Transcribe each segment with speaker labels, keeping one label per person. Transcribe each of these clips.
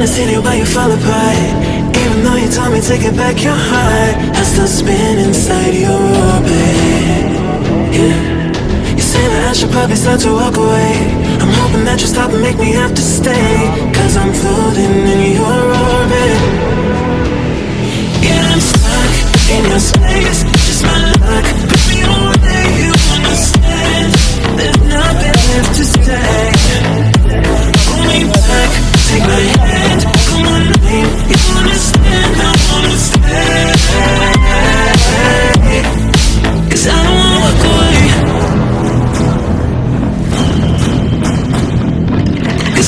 Speaker 1: wanna see you, but you fall apart. Even though you told me to get back your heart, I still spin inside your orbit. Yeah. You say that I should probably start to walk away. I'm hoping that you stop and make me have to stay. Cause I'm floating in your orbit. Yeah, I'm stuck in your space.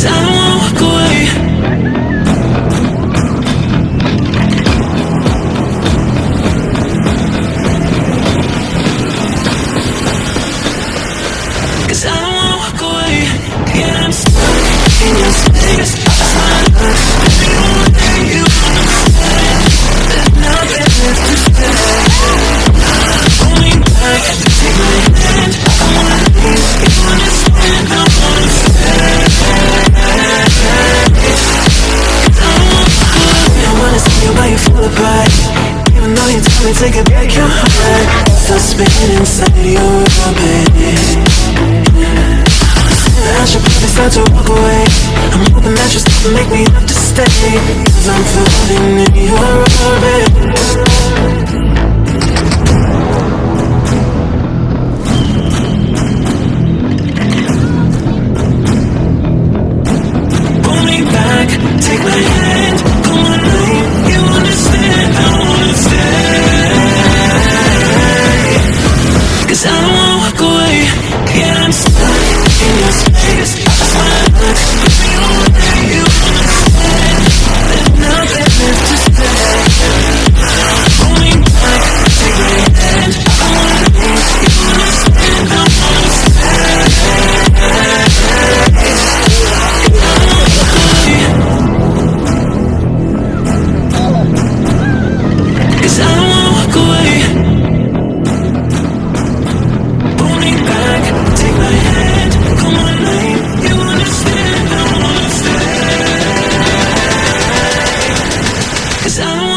Speaker 1: Cause Though you told me to get back your heart, still spinning inside your orbit. I should probably start to walk away. I'm hoping that you and make me have to stay. Cause I'm floating in your orbit. in Las Vegas. Cause I'm